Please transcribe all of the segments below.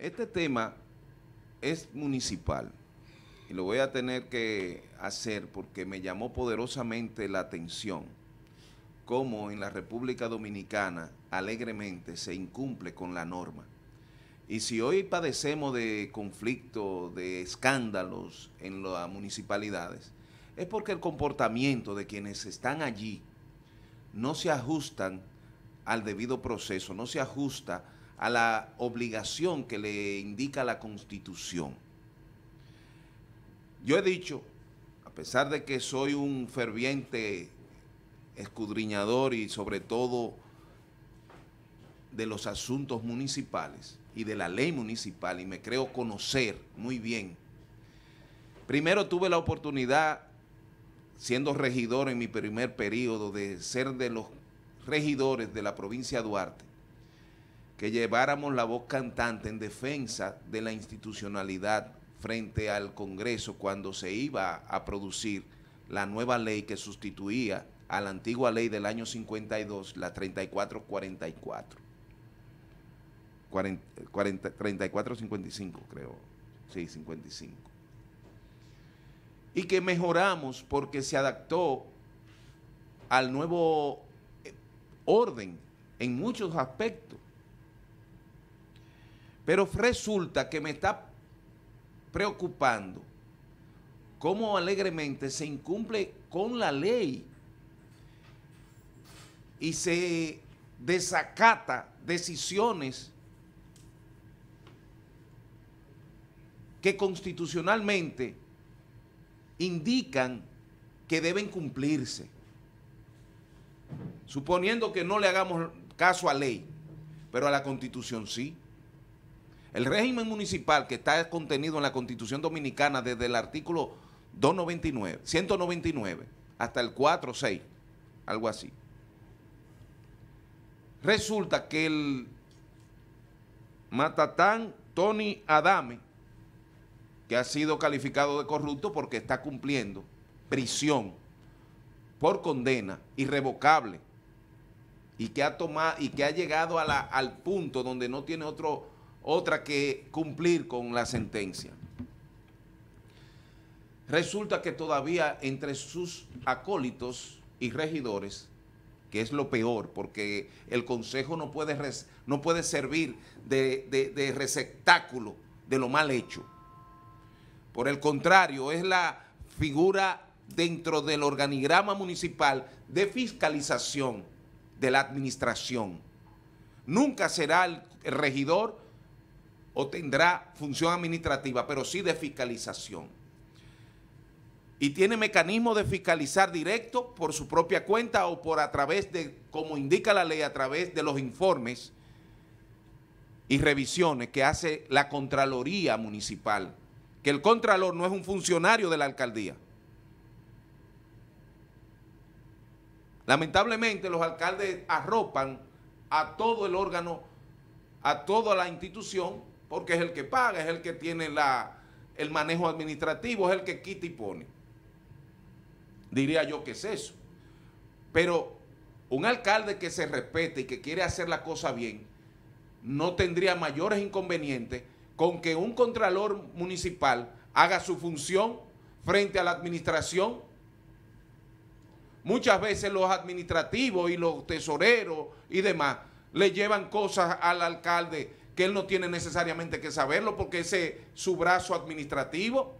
Este tema es municipal y lo voy a tener que hacer porque me llamó poderosamente la atención cómo en la República Dominicana alegremente se incumple con la norma. Y si hoy padecemos de conflictos, de escándalos en las municipalidades, es porque el comportamiento de quienes están allí no se ajustan al debido proceso, no se ajusta a la obligación que le indica la Constitución. Yo he dicho, a pesar de que soy un ferviente escudriñador y sobre todo de los asuntos municipales y de la ley municipal y me creo conocer muy bien. Primero tuve la oportunidad, siendo regidor en mi primer periodo, de ser de los regidores de la provincia de Duarte, que lleváramos la voz cantante en defensa de la institucionalidad frente al Congreso cuando se iba a producir la nueva ley que sustituía a la antigua ley del año 52, la 3444. 3455 creo, sí, 55. Y que mejoramos porque se adaptó al nuevo eh, orden en muchos aspectos. Pero resulta que me está preocupando cómo alegremente se incumple con la ley y se desacata decisiones que constitucionalmente indican que deben cumplirse, suponiendo que no le hagamos caso a ley, pero a la constitución sí. El régimen municipal que está contenido en la Constitución Dominicana desde el artículo 299, 199 hasta el 46, algo así. Resulta que el Matatán Tony Adame, que ha sido calificado de corrupto porque está cumpliendo prisión por condena irrevocable y que ha tomado y que ha llegado al punto donde no tiene otro otra que cumplir con la sentencia. Resulta que todavía entre sus acólitos y regidores, que es lo peor, porque el Consejo no puede, no puede servir de, de receptáculo de lo mal hecho. Por el contrario, es la figura dentro del organigrama municipal de fiscalización de la administración. Nunca será el regidor o tendrá función administrativa, pero sí de fiscalización. Y tiene mecanismo de fiscalizar directo por su propia cuenta o por a través de, como indica la ley, a través de los informes y revisiones que hace la Contraloría Municipal, que el Contralor no es un funcionario de la alcaldía. Lamentablemente los alcaldes arropan a todo el órgano, a toda la institución porque es el que paga, es el que tiene la, el manejo administrativo, es el que quita y pone. Diría yo que es eso. Pero un alcalde que se respete y que quiere hacer la cosa bien, no tendría mayores inconvenientes con que un contralor municipal haga su función frente a la administración. Muchas veces los administrativos y los tesoreros y demás le llevan cosas al alcalde que él no tiene necesariamente que saberlo porque ese es su brazo administrativo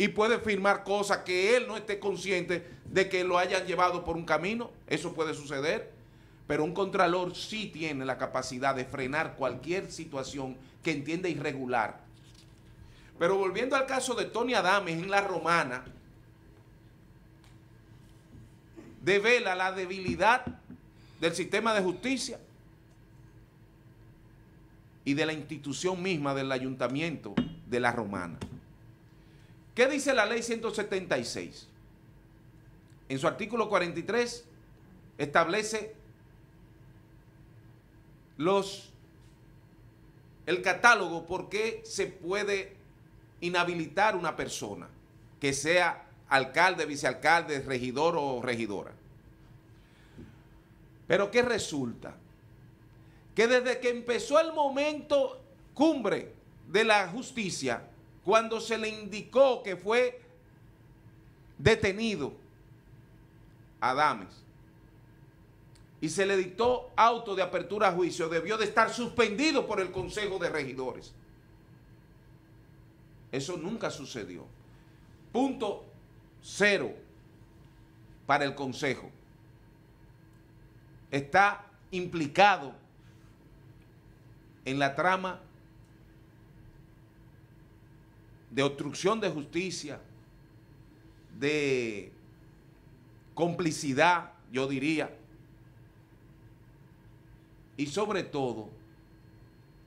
y puede firmar cosas que él no esté consciente de que lo hayan llevado por un camino. Eso puede suceder. Pero un contralor sí tiene la capacidad de frenar cualquier situación que entienda irregular. Pero volviendo al caso de Tony Adames en La Romana, devela la debilidad del sistema de justicia y de la institución misma del ayuntamiento de La Romana. ¿Qué dice la ley 176? En su artículo 43 establece los, el catálogo por qué se puede inhabilitar una persona que sea alcalde, vicealcalde, regidor o regidora. Pero ¿qué resulta? Que desde que empezó el momento cumbre de la justicia, cuando se le indicó que fue detenido Adames y se le dictó auto de apertura a juicio, debió de estar suspendido por el Consejo de Regidores. Eso nunca sucedió. Punto cero para el Consejo. Está implicado en la trama de obstrucción de justicia, de complicidad, yo diría, y sobre todo,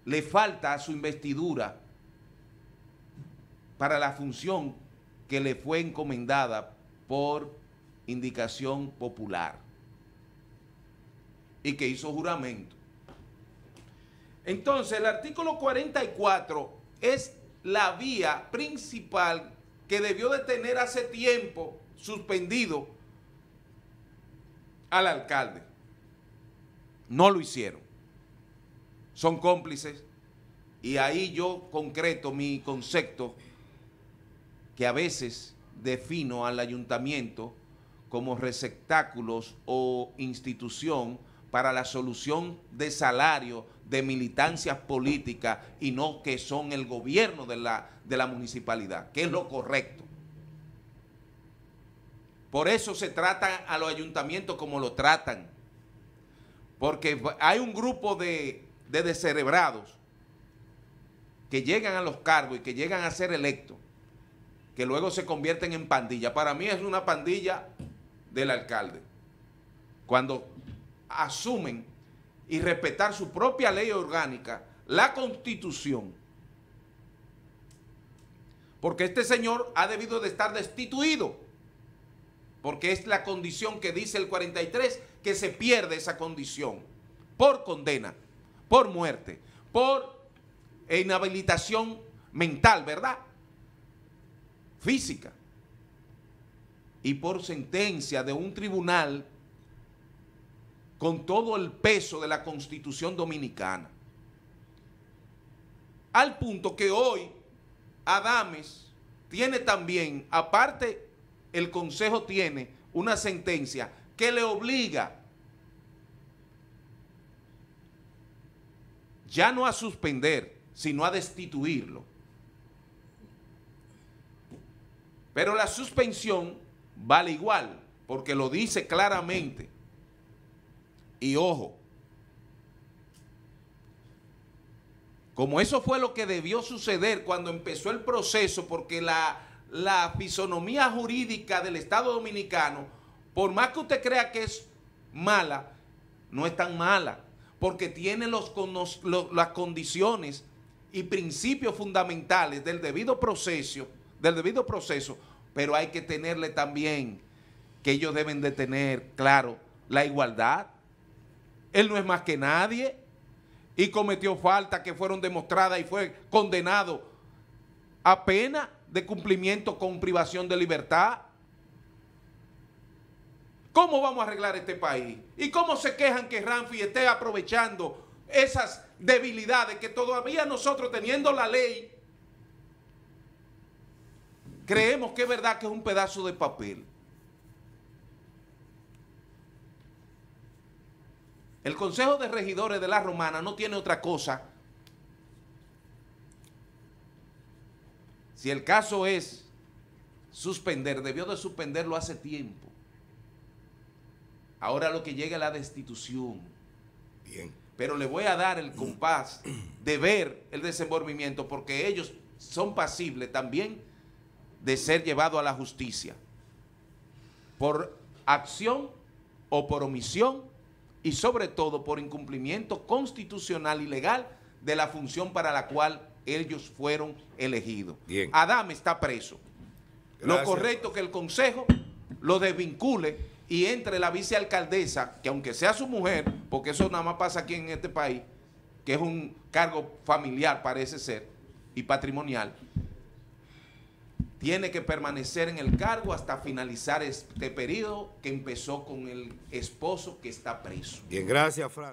le falta a su investidura para la función que le fue encomendada por indicación popular y que hizo juramento. Entonces, el artículo 44 es la vía principal que debió de tener hace tiempo suspendido al alcalde. No lo hicieron. Son cómplices y ahí yo concreto mi concepto que a veces defino al ayuntamiento como receptáculos o institución para la solución de salario de militancias políticas y no que son el gobierno de la, de la municipalidad, que es lo correcto. Por eso se trata a los ayuntamientos como lo tratan. Porque hay un grupo de, de descerebrados que llegan a los cargos y que llegan a ser electos, que luego se convierten en pandilla. Para mí es una pandilla del alcalde. Cuando asumen y respetar su propia ley orgánica, la constitución, porque este señor ha debido de estar destituido, porque es la condición que dice el 43, que se pierde esa condición por condena, por muerte, por inhabilitación mental, ¿verdad? Física. Y por sentencia de un tribunal con todo el peso de la Constitución Dominicana. Al punto que hoy Adames tiene también, aparte el Consejo tiene una sentencia que le obliga ya no a suspender, sino a destituirlo. Pero la suspensión vale igual, porque lo dice claramente y ojo, como eso fue lo que debió suceder cuando empezó el proceso, porque la, la fisonomía jurídica del Estado Dominicano, por más que usted crea que es mala, no es tan mala, porque tiene los, las condiciones y principios fundamentales del debido proceso, del debido proceso, pero hay que tenerle también que ellos deben de tener, claro, la igualdad, él no es más que nadie y cometió faltas que fueron demostradas y fue condenado a pena de cumplimiento con privación de libertad. ¿Cómo vamos a arreglar este país? ¿Y cómo se quejan que Ramfi esté aprovechando esas debilidades que todavía nosotros teniendo la ley creemos que es verdad que es un pedazo de papel? El Consejo de Regidores de la Romana no tiene otra cosa. Si el caso es suspender, debió de suspenderlo hace tiempo. Ahora lo que llega es la destitución. Bien. Pero le voy a dar el compás de ver el desenvolvimiento porque ellos son pasibles también de ser llevados a la justicia. Por acción o por omisión y sobre todo por incumplimiento constitucional y legal de la función para la cual ellos fueron elegidos. Bien. Adam está preso. Lo correcto es que el Consejo lo desvincule y entre la vicealcaldesa, que aunque sea su mujer, porque eso nada más pasa aquí en este país, que es un cargo familiar parece ser, y patrimonial, tiene que permanecer en el cargo hasta finalizar este periodo que empezó con el esposo que está preso. Bien, gracias, Fran.